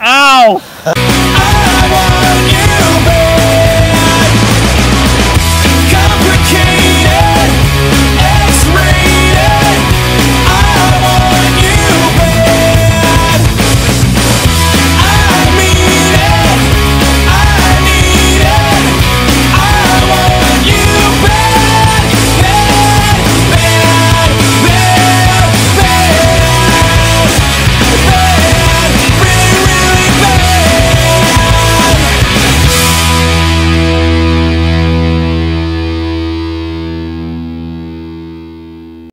Ow!